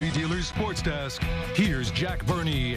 Dealers Sports Desk. Here's Jack Burney.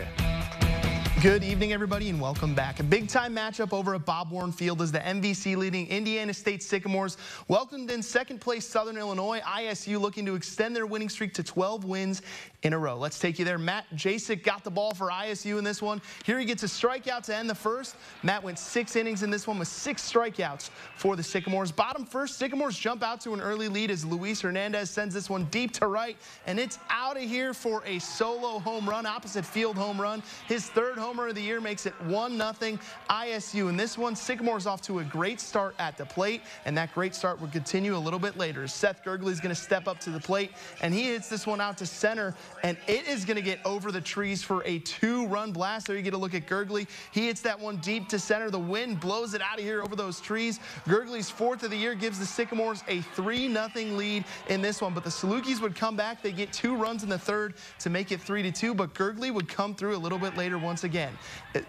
Good evening, everybody, and welcome back. A big-time matchup over at Bob Warren Field as the MVC leading Indiana State Sycamores welcomed in second place Southern Illinois. ISU looking to extend their winning streak to 12 wins in a row. Let's take you there. Matt Jachec got the ball for ISU in this one. Here he gets a strikeout to end the first. Matt went six innings in this one with six strikeouts for the Sycamores. Bottom first, Sycamores jump out to an early lead as Luis Hernandez sends this one deep to right, and it's out of here for a solo home run, opposite field home run. His third home homer of the year makes it 1-0 ISU. In this one, Sycamore's off to a great start at the plate, and that great start will continue a little bit later. Seth Gurgley's going to step up to the plate, and he hits this one out to center, and it is going to get over the trees for a two-run blast. There you get a look at Gurgley. He hits that one deep to center. The wind blows it out of here over those trees. Gurgley's fourth of the year gives the Sycamores a 3-0 lead in this one, but the Salukis would come back. They get two runs in the third to make it 3-2, but Gurgley would come through a little bit later once again again.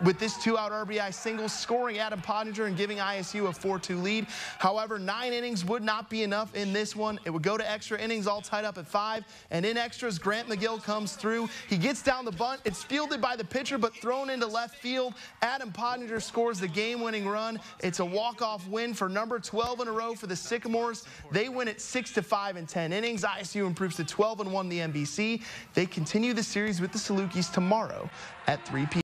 With this two-out RBI single, scoring Adam Pottinger and giving ISU a 4-2 lead. However, nine innings would not be enough in this one. It would go to extra innings, all tied up at five. And in extras, Grant Magill comes through. He gets down the bunt. It's fielded by the pitcher, but thrown into left field. Adam Pottinger scores the game-winning run. It's a walk-off win for number 12 in a row for the Sycamores. They win it 6-5 in 10 innings. ISU improves to 12 and 1 the MVC. They continue the series with the Salukis tomorrow at 3 p.m.